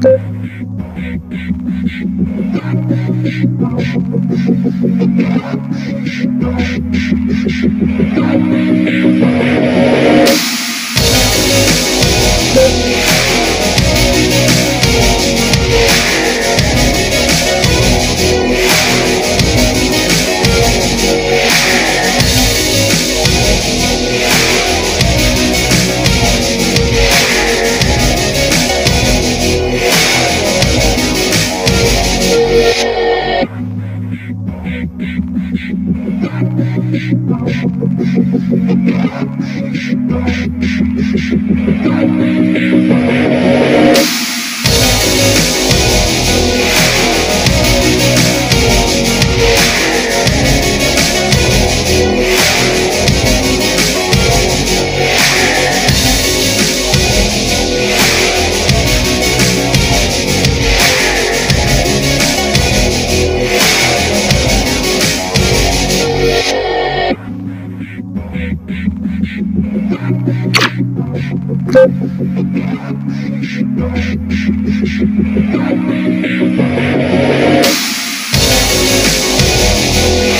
Thank you. Thank you.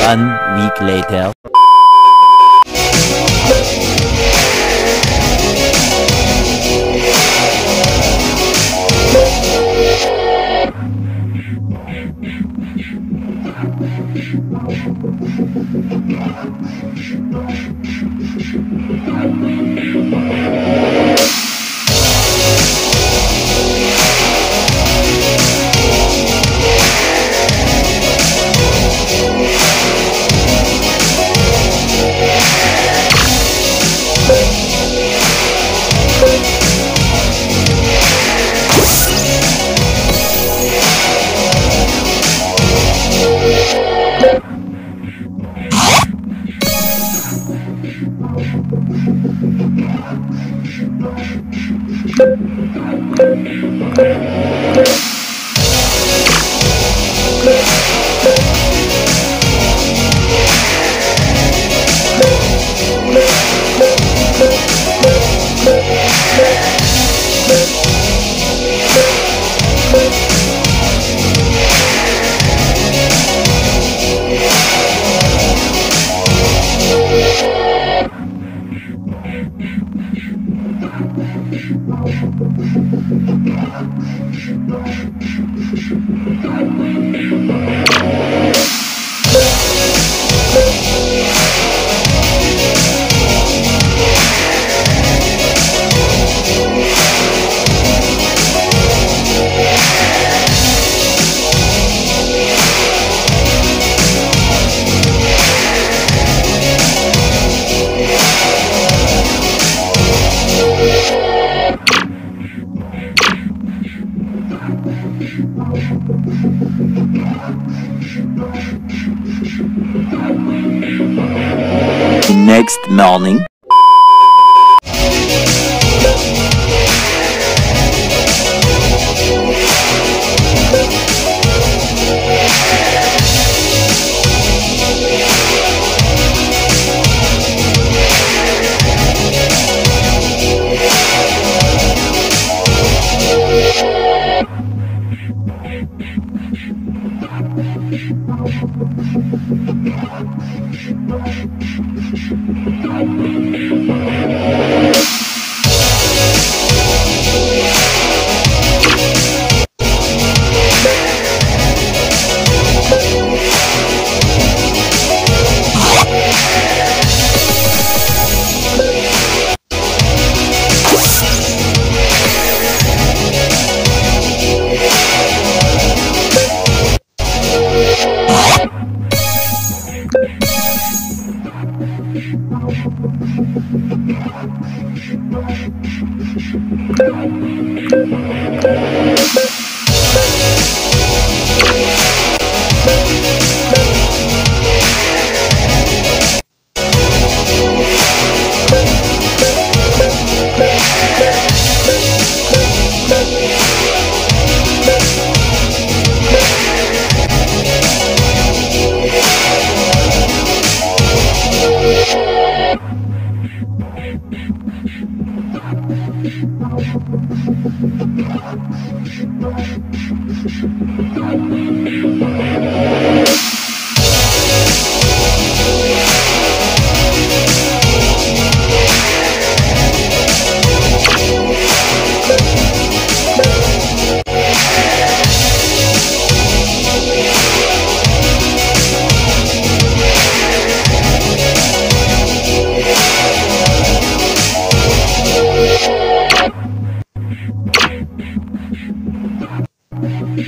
One week later. next morning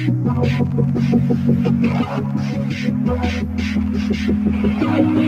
Thank